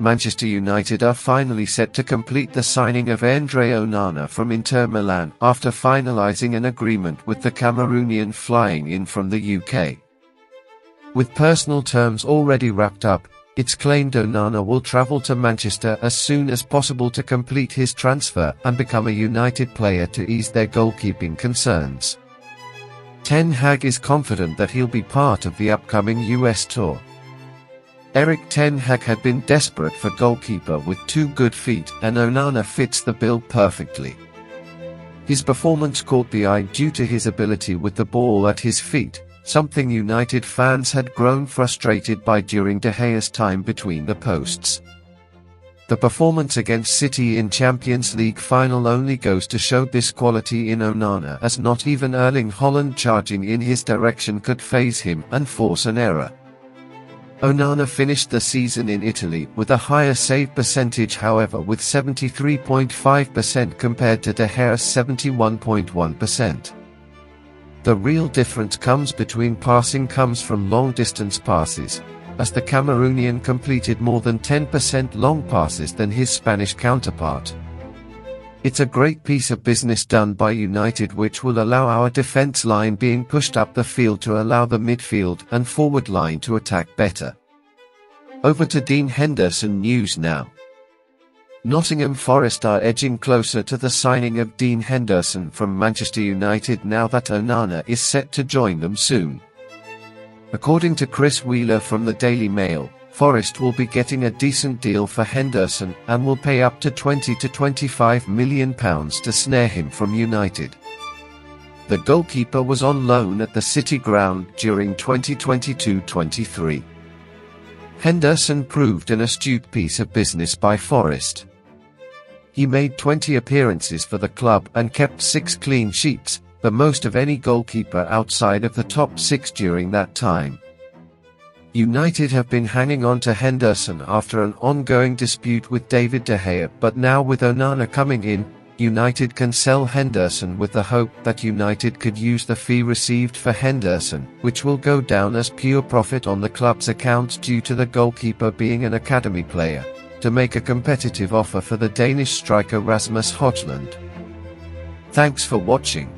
Manchester United are finally set to complete the signing of Andre Onana from Inter Milan after finalising an agreement with the Cameroonian flying in from the UK. With personal terms already wrapped up, it's claimed Onana will travel to Manchester as soon as possible to complete his transfer and become a United player to ease their goalkeeping concerns. Ten Hag is confident that he'll be part of the upcoming US tour. Erik Ten Hag had been desperate for goalkeeper with two good feet and Onana fits the bill perfectly. His performance caught the eye due to his ability with the ball at his feet, something United fans had grown frustrated by during De Gea's time between the posts. The performance against City in Champions League final only goes to show this quality in Onana as not even Erling Haaland charging in his direction could faze him and force an error. Onana finished the season in Italy with a higher save percentage however with 73.5% compared to De Gea's 71.1%. The real difference comes between passing comes from long distance passes, as the Cameroonian completed more than 10% long passes than his Spanish counterpart. It's a great piece of business done by United which will allow our defence line being pushed up the field to allow the midfield and forward line to attack better. Over to Dean Henderson news now. Nottingham Forest are edging closer to the signing of Dean Henderson from Manchester United now that Onana is set to join them soon. According to Chris Wheeler from the Daily Mail, Forest will be getting a decent deal for Henderson and will pay up to 20 to 25 million pounds to snare him from United. The goalkeeper was on loan at the City ground during 2022-23. Henderson proved an astute piece of business by Forest. He made 20 appearances for the club and kept 6 clean sheets, the most of any goalkeeper outside of the top 6 during that time. United have been hanging on to Henderson after an ongoing dispute with David De Gea but now with Onana coming in, United can sell Henderson with the hope that United could use the fee received for Henderson, which will go down as pure profit on the club's account due to the goalkeeper being an academy player, to make a competitive offer for the Danish striker Rasmus Højlund. Thanks for watching.